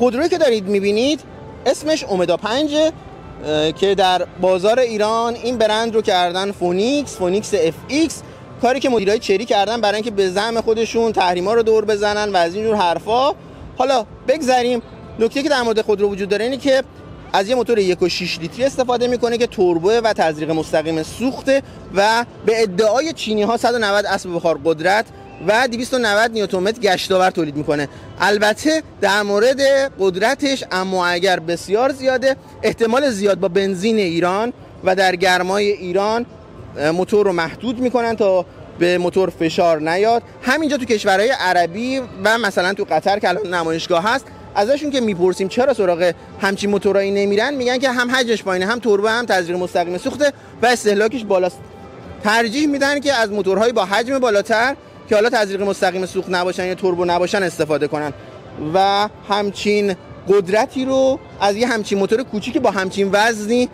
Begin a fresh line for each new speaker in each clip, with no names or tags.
خودرویی که دارید می‌بینید اسمش اومودا 5 که در بازار ایران این برند رو کردن فونیکس فونیکس FX. کاری که مدیرای چری کردن برای اینکه به زعم خودشون تحریما رو دور بزنن و از اینجور حرفا. حالا بگذریم. نکته که در مورد خودرو وجود داره اینه که از یه موتور 1.6 لیتری استفاده می‌کنه که توربو و تزریق مستقیم سوخته و به ادعای چینی ها 190 اسب بخار قدرت و 290 نیوتن گشتاور تولید می‌کنه. البته در مورد قدرتش اما اگر بسیار زیاده احتمال زیاد با بنزین ایران و در گرمای ایران موتور رو محدود می‌کنن تا به موتور فشار نیاد. همینجا تو کشورهای عربی و مثلا تو قطر که الان نمایشگاه هست ازشون که می‌پرسیم چرا سراغ همچین موتورایی نمیرن میگن که هم حجمش پایینه هم توربو هم تزریق مستقیم سوخته و استهلاکش بالاست. ترجیح میدن که از موتورهای با حجم بالاتر که حالا تزریق مستقیم سوخت نباشن یا توربو نباشن استفاده کنن. و همچین قدرتی رو از یه همچین موتور کوچیک با همچین وزنی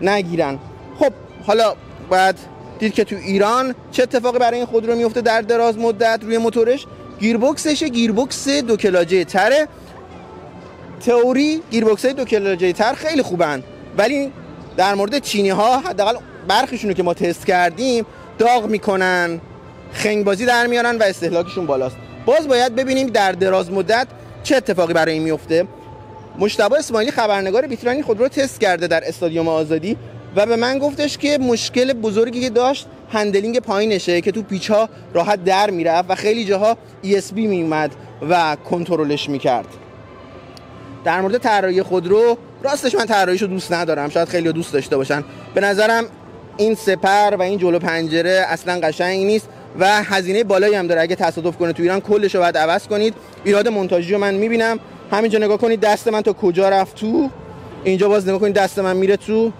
نگیرن. خب حالا باید دید که تو ایران چه اتفاقی برای این خودرو میفته در دراز مدت روی موتورش؟ گیربکسش گیربکس دو کلاجه تره. تئوری گیربکس دو کلاجه تر خیلی خوبن. ولی در مورد چینی ها حداقل برخیشون رو که ما تست کردیم داغ می‌کنن. خنگ بازی در میارن و استهلاکشون بالاست. باز باید ببینیم در دراز مدت چه اتفاقی برای این میفته. مشتبه اسماعیلی خبرنگار بیترانی خود رو تست کرده در استادیوم آزادی و به من گفتش که مشکل بزرگی که داشت هندلینگ پایینشه که تو پیچ ها راحت در می‌رفت و خیلی جاها ESP میومد و کنترلش می‌کرد. در مورد طراحی خودرو راستش من طراحیشو دوست ندارم. شاید خیلی دوست داشته باشن. به نظرم این سپر و این جلو پنجره اصلا قشنگ نیست. و هزینه بالایی هم داره. اگه تصادف کنه تو ایران کلش رو باید عوض کنید. ایراد مونتاژی رو من می‌بینم. همینجا نگاه کنید دست من تا کجا رفت تو؟ اینجا باز نگاه کنید دست من میره تو.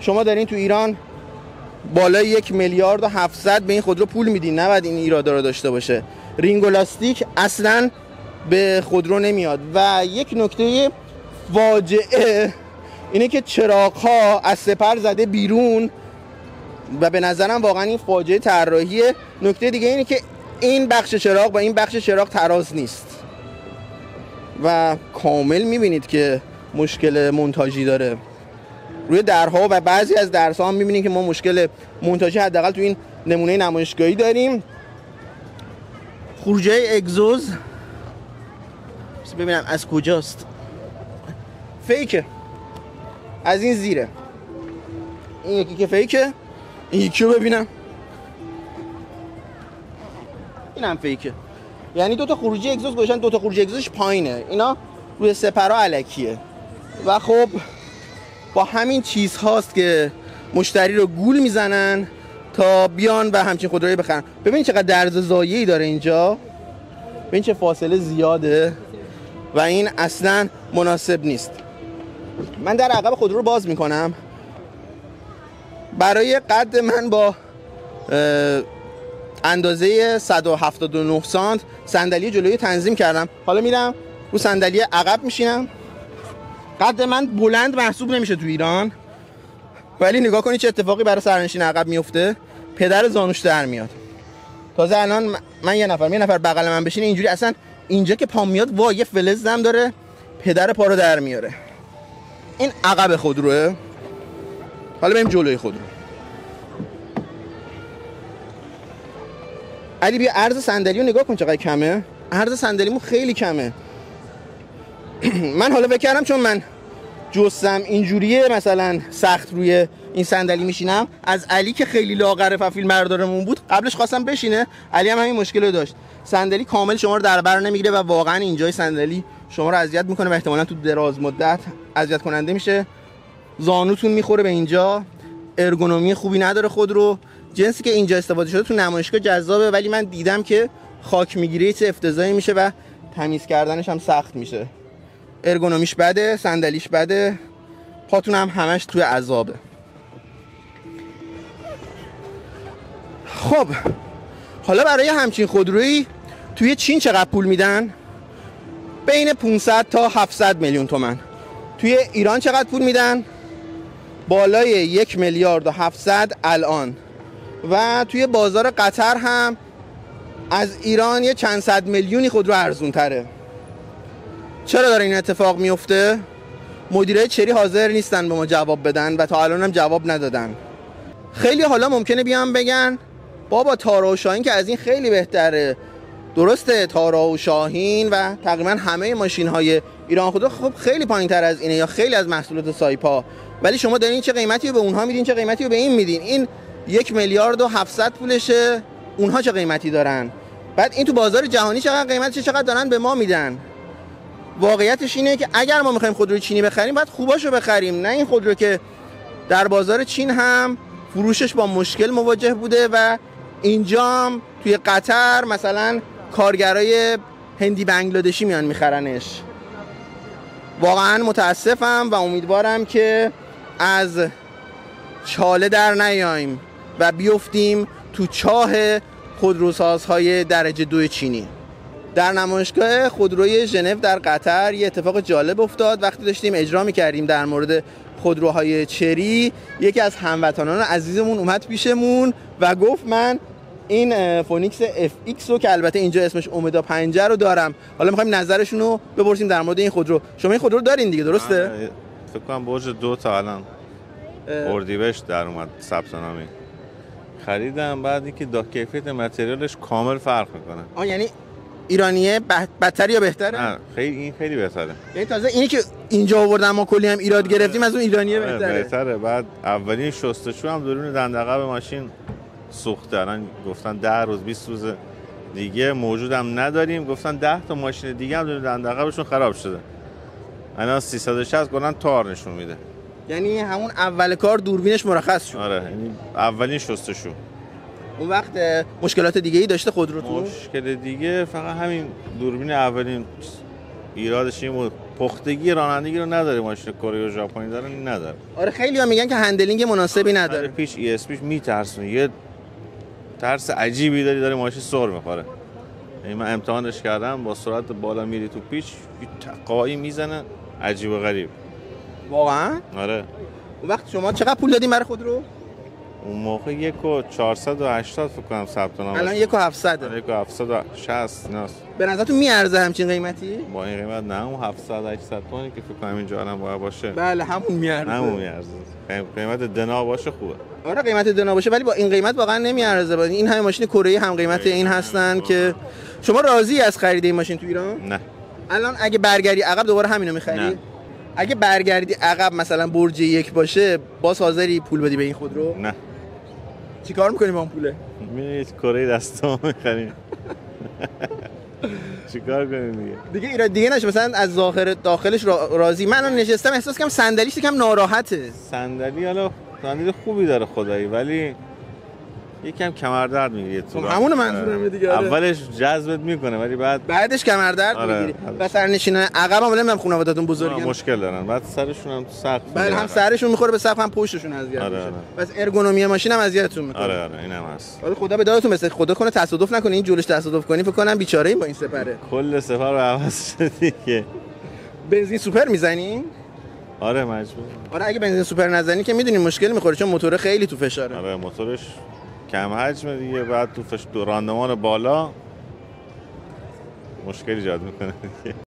شما دارین تو ایران بالای یک میلیارد و 700 به این خودرو پول میدین. نباید این ایرادا رو داشته باشه. رینگ لاستیک اصلا به خودرو نمیاد. و یک نکته واجعه اینه که چراغ ها از سپر زده بیرون. و به نظرم واقعا این فاجعه طراحیه نکته دیگه اینه که این بخش چراغ با این بخش چراغ تراز نیست. و کامل می‌بینید که مشکل مونتاژی داره. روی درها و بعضی از درسها هم می‌بینید که ما مشکل مونتاژی حداقل تو این نمونه نمایشگاهی داریم. خروجه اگزوز. ببینم از کجاست. فیکه. از این زیره. این یکی که فیکه. این یکی رو ببینم. این هم فیکه. یعنی دو تا خروجی اگزوز گذاشتن دو تا خروجی اگزوزش پایینه. اینا روی سپرا علکیه. و خب با همین چیز هاست که مشتری رو گول می‌زنن تا بیان و همچین خودروی بخرن. ببین چقدر درز زایه‌ای داره اینجا. ببین چه فاصله زیاده. و این اصلا مناسب نیست. من در عقب خودرو رو باز می‌کنم. برای قد من با اندازه 179 سانت صندلی جلوی تنظیم کردم. حالا میرم رو صندلی عقب میشینم. قد من بلند محسوب نمیشه تو ایران. ولی نگاه کنید چه اتفاقی برای سرنشین عقب میفته پدر زانوش در میاد. تازه الان من یه نفر یه نفر بغل من بشینه اینجوری اصلا اینجا که پام میاد وا یه فلزم داره پدر پا رو در میاره. این عقب خودروه. حالا بریم جلوی خودرو علی بیا عرض صندلی رو نگاه کن چقدر کمه. عرض صندلیمون خیلی کمه. من حالا بکردم چون من جستم اینجوریه مثلا سخت روی این صندلی میشینم. از علی که خیلی لاغر فیلم بردارمون بود قبلش خواستم بشینه. علی هم همین مشکل رو داشت. صندلی کامل شما رو در بر نمی‌گیره و واقعا اینجای صندلی شما رو اذیت می‌کنه و احتمالا تو دراز مدت اذیت کننده میشه. زانوتون می‌خوره به اینجا. ارگونومی خوبی نداره خود رو. جنسی که اینجا استفاده شده تو نمایشگاه جذابه ولی من دیدم که خاک می‌گیره چه افتضاحی میشه و تمیز کردنش هم سخت میشه. ارگونومیش بده صندلیش بده. پاتون هم همش توی عذابه. خب حالا برای همچین خودرویی توی چین چقدر پول میدن؟ بین 500 تا 700 میلیون تومن. توی ایران چقدر پول میدن؟ بالای یک میلیارد و 700 الان. و توی بازار قطر هم از ایران یه چند صد میلیونی خودرو ارزون تره چرا داره این اتفاق میفته؟ مدیرای چری حاضر نیستن به ما جواب بدن و تا الان هم جواب ندادن. خیلی حالا ممکنه بیان بگن بابا تارا و که از این خیلی بهتره. درسته تارا و شاهین و تقریبا همه ماشین های ایران خدا خب خیلی پایین تر از اینه یا خیلی از محصولات سایپا. ولی شما دارین چه قیمتی به اونها میدین چه قیمتی به این میدین؟ این یک میلیارد و 700 پولشه اونها چه قیمتی دارن؟ بعد این تو بازار جهانی چقدر قیمتش چقدر دارن به ما میدن؟ واقعیتش اینه که اگر ما می‌خوایم خودروی چینی بخریم باید خوباشو بخریم. نه این خودرو که در بازار چین هم فروشش با مشکل مواجه بوده و اینجا توی قطر مثلا کارگرای هندی بنگلادشی میان میخرنش. واقعا متاسفم و امیدوارم که از چاله در نیایم و بیفتیم تو چاه خودروسازهای درجه دو چینی. در نمایشگاه خودروی ژنو در قطر یه اتفاق جالب افتاد. وقتی داشتیم اجرا می‌کردیم در مورد خودروهای چری یکی از هموطنان عزیزمون اومد پیشمون و گفت من این فونیکس FX رو که البته اینجا اسمش اومودا 5 رو دارم. حالا می‌خوایم نظرشون رو بپرسیم در مورد این خودرو. شما این خودرو دارین دیگه درسته؟
فکر کنم برج دو تا الان اردیبهشت در اومد ثبت نامی خریدم بعد اینکه دا کیفیت material ش کامل فرق می‌کنه.
آ یعنی ایرانیه بدتر یا بهتره؟
نه خیلی این خیلی بهتره.
یعنی تازه اینی که اینجا آوردن ما کلی هم ایراد گرفتیم از اون ایرانیه بهتره.
بهتره. بعد اولین شستشو هم درون دندقه به ماشین سوخته الان گفتن 10 روز 20 روز دیگه موجودم نداریم. گفتن 10 تا ماشین دیگه هم درون دندقه بهشون خراب شده. الان 360 گفتن تار نشون میده.
یعنی همون اول کار دوربینش مرخص شد.
آره یعنی اولین شستشو
اون وقت مشکلات دیگه ای داشته خودروتون
مشکل دیگه فقط همین دوربین اولین ایرادش این بود. پختگی رانندگی رو نداره ماشین کره و ژاپنی داره نداره
آره خیلی ها میگن که handling مناسبی نداره.
پیش ESP ش میترسونه. یه ترس عجیبی داری داره ماشین سر می‌خوره. یعنی من امتحانش کردم با سرعت بالا میری تو پیچ یه تقه‌ای می‌زنه. عجیب و غریب.
واقعا؟
آره.
وقت شما چقدر پول دادین برای خودرو
اون موقع یک و 480 فکر کنم ثبت نام
الان یک و 700
یک و 760 ایناست.
به نظرتون میارزه همچین قیمتی؟
با این قیمت نه اون 700 800 تومانی که فکر کنم اینجا الان باید باشه.
بله همون میارزه.
همون میارزه. قیمت دنا باشه خوبه.
آره قیمت دنا باشه ولی با این قیمت واقعا نمیارزه. این همه ماشین کره هم قیمت این هستن که شما راضی از خرید این ماشین تو ایران؟
نه.
الان اگه برگردی عقب دوباره همینو می‌خری؟
نه.
اگه برگردی عقب مثلا برج یک باشه باز حاضری پول بدی به این خودرو؟
نه.
چیکار می‌کنی با اون پوله؟
میرید کره دستام می‌خریم. چیکار کنیم دیگه؟
دیگه ایراد دیگه نشه مثلا از ظاهر داخلش را- راضی. من نشستم احساس کنم صندلیش یکم ناراحته.
صندلی حالا صندلی خوبی داره خدایی ولی یکم کمردرد می‌گیره تو
خب
راه.
همونه منظورمه دیگه، آره.
اولش جذبت می‌کنه ولی بعد
بعدش کمردرد
آره،
می‌گیری.
آره.
و سرنشین عقب هم نمی‌دونم خانواده‌تون بزرگن.
مشکل دارن. بعد سرشون هم تو سقف
بله هم سرشون می‌خوره به سقف هم پشتشون اذیت
آره،
میشه.
آره.
بس ارگونومی ماشین هم اذیتتون می‌کنه.
آره آره اینم هست.
حالا خدا به دادتون مثل خدا کنه تصادف نکنه این جلوش تصادف کنی. فکر کنم بیچاره این با این سپره.
کل سپر رو عوض شد دیگه.
بنزین سوپر می‌زنی؟
آره مجبور
آره اگه بنزین سوپر نزنی که می‌دونی مشکل می‌خوره چون موتور خیلی تو فشاره.
آره موتورش کم حجمه دیگه بعد تو فش راندمان بالا مشکل ایجاد می‌کنه. دیگه